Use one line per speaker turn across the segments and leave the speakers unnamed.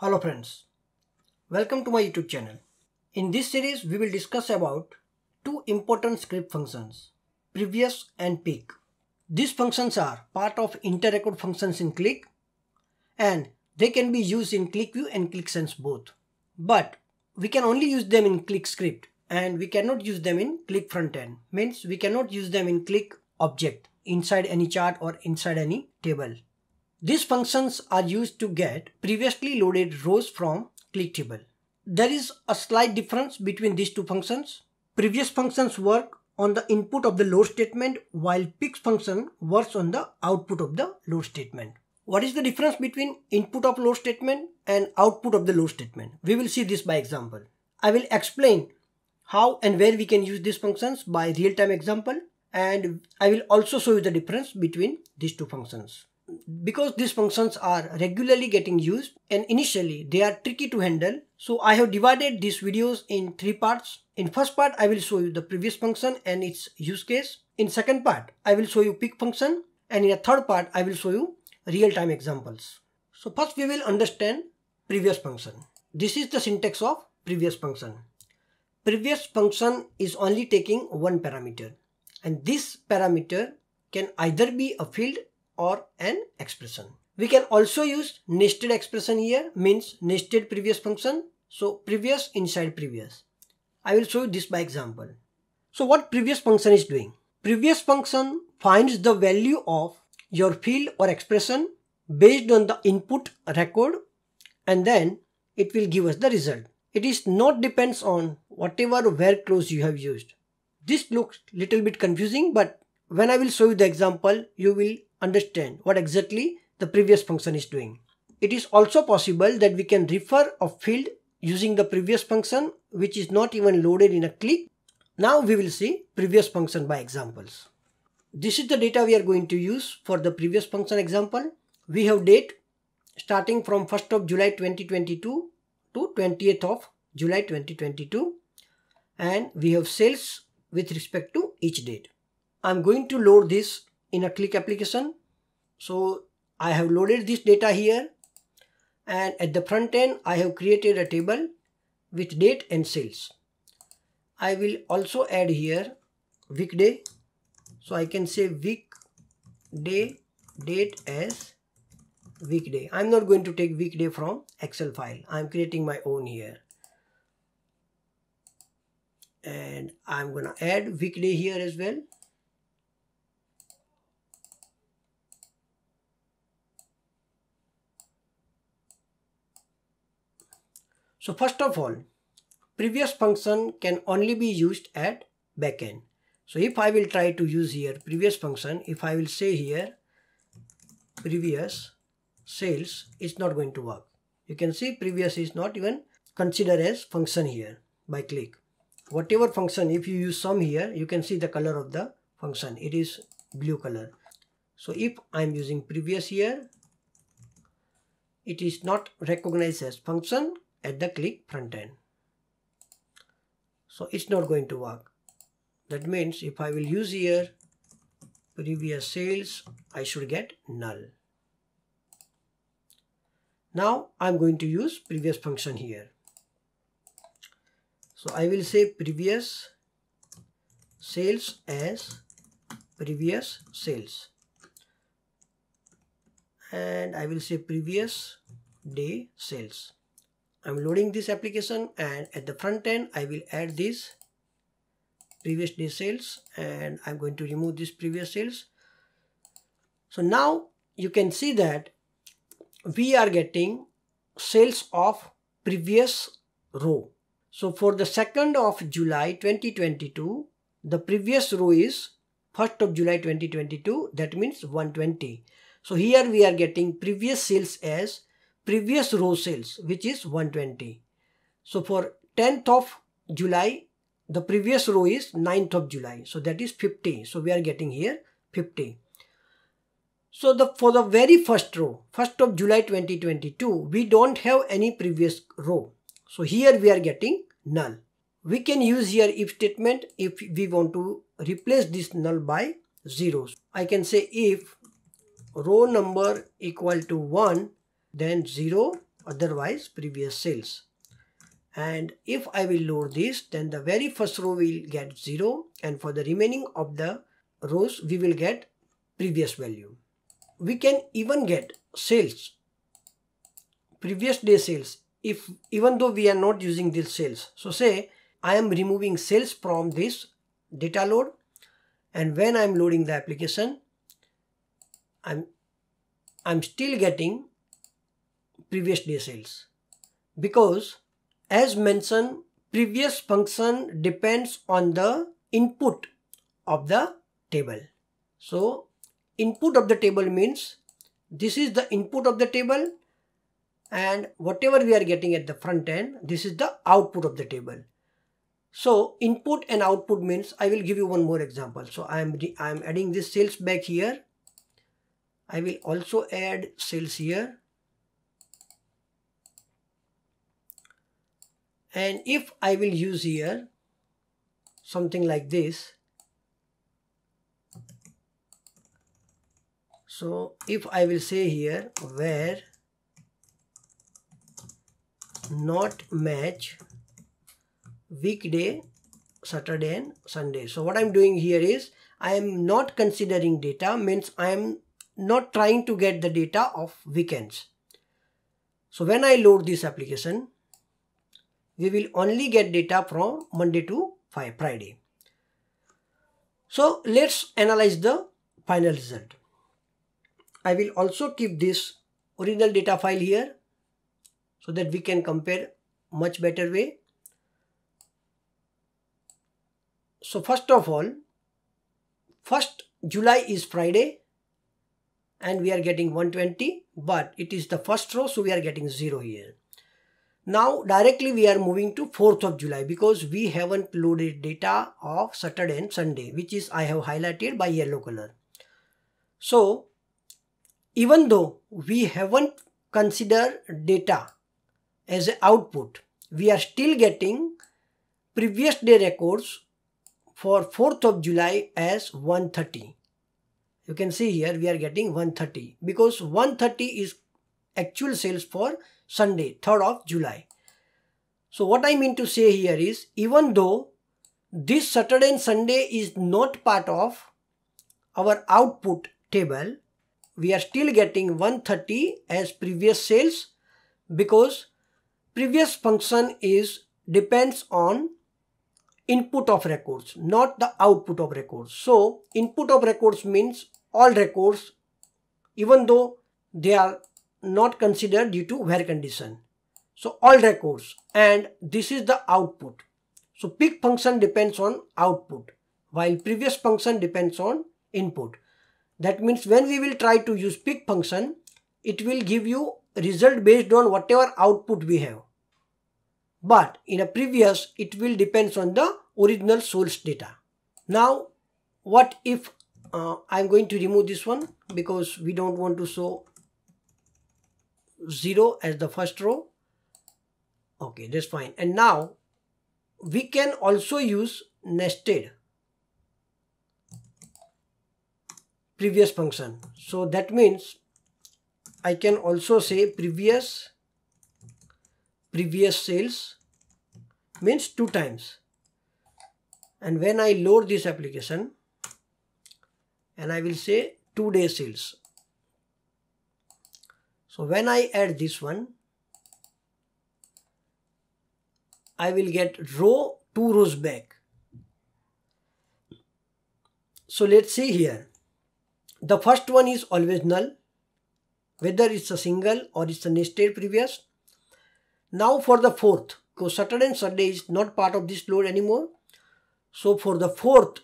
Hello friends, welcome to my YouTube channel. In this series we will discuss about two important script functions, previous and peek. These functions are part of inter-record functions in Qlik and they can be used in QlikView and Qlik Sense both. But we can only use them in Qlik script and we cannot use them in frontend. Means we cannot use them in Qlik object inside any chart or inside any table. These functions are used to get previously loaded rows from Qlik table. There is a slight difference between these two functions. Previous functions work on the input of the load statement while peek function works on the output of the load statement. What is the difference between input of load statement and output of the load statement? We will see this by example. I will explain how and where we can use these functions by real-time example and I will also show you the difference between these two functions. Because these functions are regularly getting used and initially they are tricky to handle so I have divided these videos in three parts. In first part I will show you the previous function and its use case. In second part I will show you peek function and in a third part I will show you real-time examples. So first we will understand previous function. This is the syntax of previous function. Previous function is only taking one parameter and this parameter can either be a field or an expression. We can also use nested expression here means nested previous function. So previous inside previous. I will show you this by example. So what previous function is doing? Previous function finds the value of your field or expression based on the input record and then it will give us the result. It is not depends on whatever where clause you have used. This looks little bit confusing but when I will show you the example you will understand what exactly the previous function is doing. It is also possible that we can refer a field using the previous function which is not even loaded in a Qlik. Now we will see previous function by examples. This is the data we are going to use for the previous function example. We have date starting from 1st of July 2022 to 20th of July 2022 and we have sales with respect to each date. I'm going to load this in a Qlik application. So I have loaded this data here and at the front end I have created a table with date and sales. I will also add here weekday so I can say weekday date as weekday. I'm not going to take weekday from Excel file. I'm creating my own here. And I'm gonna add weekday here as well. So first of all, previous function can only be used at backend. So if I will try to use here previous function, if I will say here previous sales, it's not going to work. You can see previous is not even considered as function here by Qlik. Whatever function, if you use sum here, you can see the color of the function. It is blue color. So if I'm using previous here, it is not recognized as function at the Qlik front end. So it's not going to work. That means if I will use here previous sales, I should get null. Now I'm going to use previous function here. So I will say previous sales as previous sales and I will say previous day sales. I'm loading this application and at the front end I will add this previous day sales and I'm going to remove this previous sales. So now you can see that we are getting sales of previous row. So for the 2nd of July 2022, the previous row is 1st of July 2022, that means 120. So here we are getting previous sales as previous row sales, which is 120. So for 10th of July, the previous row is 9th of July. So that is 50. So we are getting here 50. So the for the very first row, 1st of July 2022, we don't have any previous row. So here we are getting null. We can use here if statement if we want to replace this null by zeros. I can say if row number equal to 1 then 0 otherwise previous sales and if I will load this then the very first row will get 0 and for the remaining of the rows we will get previous value. We can even get sales previous day sales if even though we are not using this sales. So say I am removing sales from this data load and when I'm loading the application I'm I'm still getting previous day sales because as mentioned previous function depends on the input of the table. So input of the table means this is the input of the table and whatever we are getting at the front end this is the output of the table. So input and output means i will give you one more example. So i am i am adding this sales back here. I will also add sales here and if I will use here something like this so if I will say here where not match weekday Saturday and Sunday. So what I'm doing here is I am not considering data means I am not trying to get the data of weekends. So when I load this application we will only get data from Monday to Friday. So let's analyze the final result. I will also keep this original data file here so that we can compare much better way. So first of all, first July is Friday and we are getting 120 but it is the first row so we are getting 0 here. Now directly we are moving to 4th of July because we haven't loaded data of Saturday and Sunday which is I have highlighted by yellow color. So even though we haven't considered data as an output we are still getting previous day records for 4th of July as 130. You can see here we are getting 130 because 130 is actual sales for Sunday, 3rd of July. So what I mean to say here is even though this Saturday and Sunday is not part of our output table, we are still getting 130 as previous sales because previous function is depends on input of records, not the output of records. So input of records means all records even though they are not considered due to where condition. So all records and this is the output. So peek function depends on output while previous function depends on input. That means when we will try to use peek function, it will give you result based on whatever output we have. But in a previous, it will depends on the original source data. Now, what if uh, I'm going to remove this one because we don't want to show 0 as the first row. Okay that's fine. And now we can also use nested previous function. So that means I can also say previous previous sales means two times. And when I load this application and I will say two day sales so when I add this one, I will get row two rows back. So let's see here. The first one is always null, whether it's a single or it's a nested previous. Now for the fourth, because Saturday and Sunday is not part of this load anymore. So for the fourth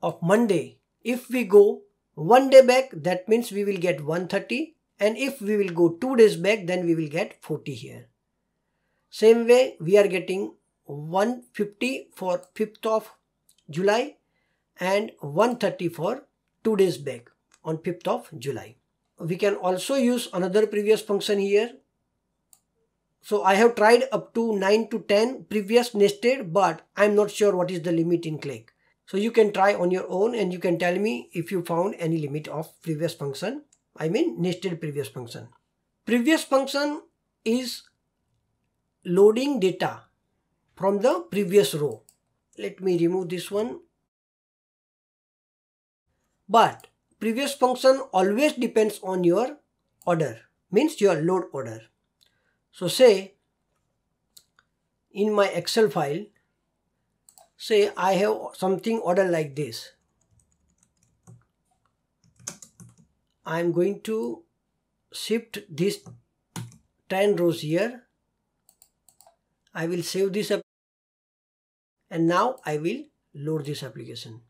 of Monday, if we go one day back, that means we will get 130 and if we will go two days back then we will get 40 here. Same way we are getting 150 for 5th of July and 130 for two days back on 5th of July. We can also use another previous function here. So I have tried up to 9 to 10 previous nested but I'm not sure what is the limit in Qlik. So you can try on your own and you can tell me if you found any limit of previous function I mean nested previous function. previous function is loading data from the previous row. Let me remove this one. But previous function always depends on your order, means your load order. So say in my Excel file, say I have something order like this. I am going to shift these 10 rows here. I will save this up and now I will load this application.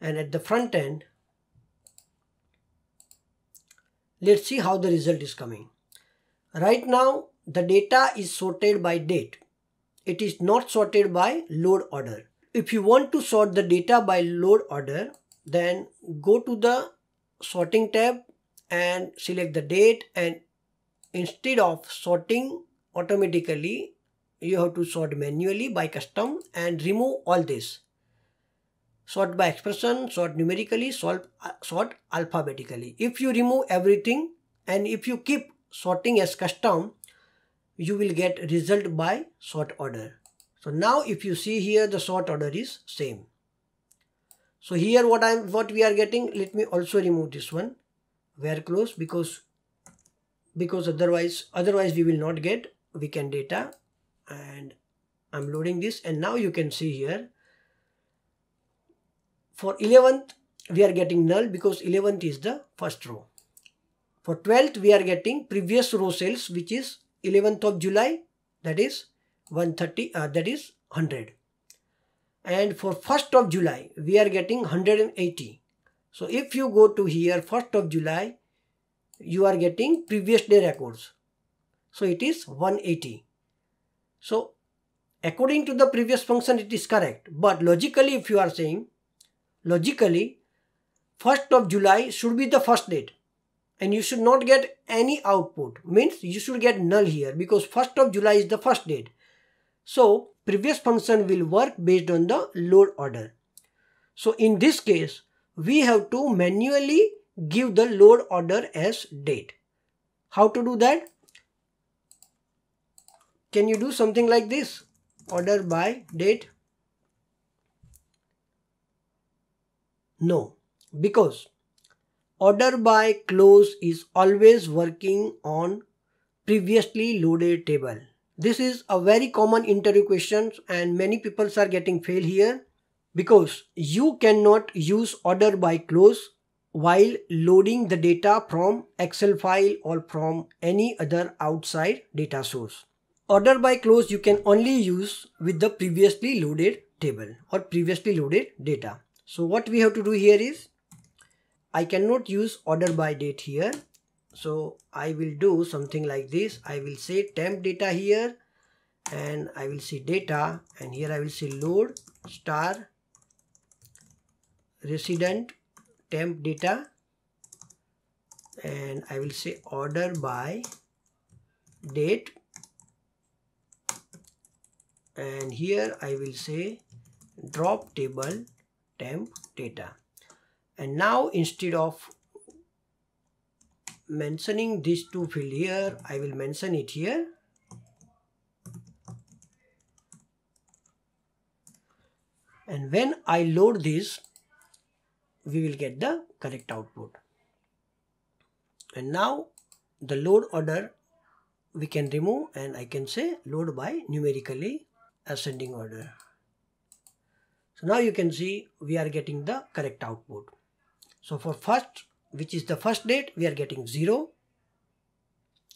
And at the front end, let's see how the result is coming. Right now, the data is sorted by date. It is not sorted by load order. If you want to sort the data by load order, then go to the sorting tab and select the date and instead of sorting automatically you have to sort manually by custom and remove all this. Sort by expression sort numerically sort, sort alphabetically. If you remove everything and if you keep sorting as custom you will get result by sort order. So now if you see here the sort order is same so here what i'm what we are getting let me also remove this one where clause because because otherwise otherwise we will not get weekend data and I'm loading this and now you can see here for 11th we are getting null because 11th is the first row. For 12th we are getting previous row cells which is 11th of July that is 130 uh, that is 100 and for 1st of July we are getting 180 so if you go to here 1st of July, you are getting previous day records. So it is 180. So according to the previous function it is correct. But logically if you are saying, logically 1st of July should be the first date and you should not get any output means you should get null here because 1st of July is the first date. So previous function will work based on the load order. So in this case we have to manually give the load order as date. How to do that? Can you do something like this? Order by date? No, because order by clause is always working on previously loaded table. This is a very common interview question and many people are getting fail here because you cannot use order by clause while loading the data from Excel file or from any other outside data source. Order by clause you can only use with the previously loaded table or previously loaded data. So what we have to do here is I cannot use order by date here. So I will do something like this. I will say temp data here and I will see data and here I will see load star resident temp data and I will say order by date and here I will say drop table temp data and now instead of mentioning these two field here I will mention it here and when I load this we will get the correct output. And now the load order we can remove and I can say load by numerically ascending order. So now you can see we are getting the correct output. So for first which is the first date we are getting 0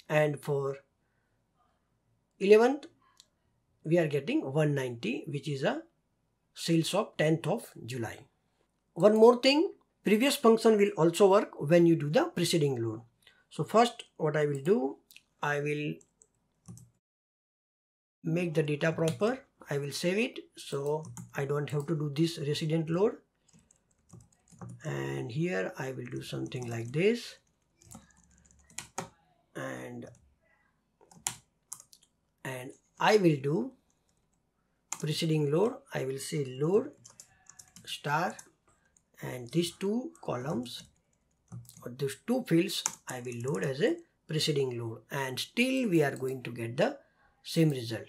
and for 11th we are getting 190 which is a sales of 10th of July. One more thing, previous function will also work when you do the preceding load. So first what I will do, I will make the data proper. I will save it so I don't have to do this resident load. And here I will do something like this. And and I will do preceding load. I will say load star and these two columns or these two fields I will load as a preceding load and still we are going to get the same result.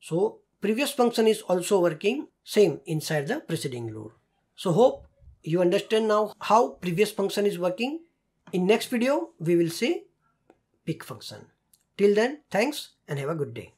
So previous function is also working same inside the preceding load. So hope you understand now how previous function is working. In next video we will see peek function. Till then thanks and have a good day.